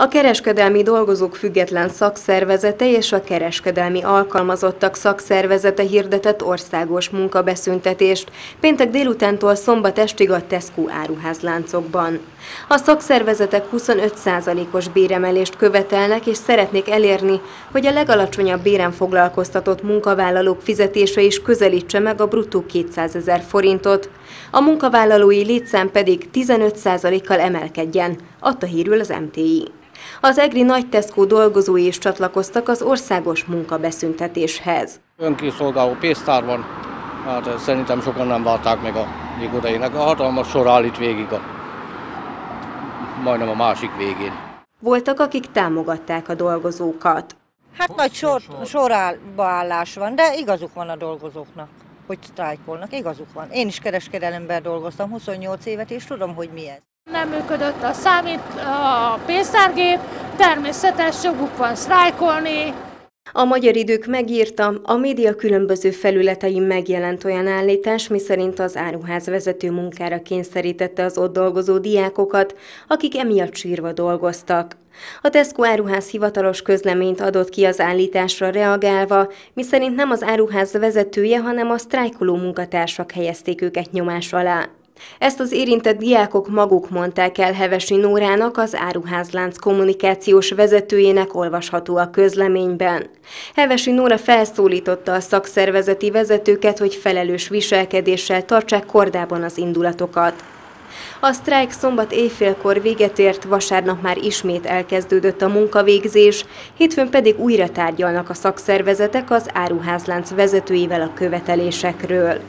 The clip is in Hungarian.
A kereskedelmi dolgozók független szakszervezete és a kereskedelmi alkalmazottak szakszervezete hirdetett országos munkabeszüntetést péntek délutántól szombat estig a Tesco áruházláncokban. A szakszervezetek 25%-os béremelést követelnek és szeretnék elérni, hogy a legalacsonyabb béren foglalkoztatott munkavállalók fizetése is közelítse meg a bruttó 200 ezer forintot, a munkavállalói létszám pedig 15%-kal emelkedjen, adta hírül az MTI. Az EGRI nagy Tesco dolgozói is csatlakoztak az országos munkabeszüntetéshez. Önkiszolgáló pénztár van, hát szerintem sokan nem várták meg a nyugodainak. A hatalmas sor állít végig a, majdnem a másik végén. Voltak, akik támogatták a dolgozókat. Hát nagy sor, sorálba van, de igazuk van a dolgozóknak, hogy sztrájkolnak, igazuk van. Én is kereskedelemben dolgoztam 28 évet, és tudom, hogy mi ez. Nem működött a számít, a pénztárgép, természetes joguk van sztrájkolni. A Magyar Idők megírta, a média különböző felületein megjelent olyan állítás, miszerint az áruház vezető munkára kényszerítette az ott dolgozó diákokat, akik emiatt sírva dolgoztak. A Tesco áruház hivatalos közleményt adott ki az állításra reagálva, miszerint nem az áruház vezetője, hanem a sztrájkoló munkatársak helyezték őket nyomás alá. Ezt az érintett diákok maguk mondták el Hevesi Nórának, az áruházlánc kommunikációs vezetőjének olvasható a közleményben. Hevesi Nóra felszólította a szakszervezeti vezetőket, hogy felelős viselkedéssel tartsák kordában az indulatokat. A sztrájk szombat éjfélkor véget ért, vasárnap már ismét elkezdődött a munkavégzés, hétfőn pedig újra tárgyalnak a szakszervezetek az áruházlánc vezetőivel a követelésekről.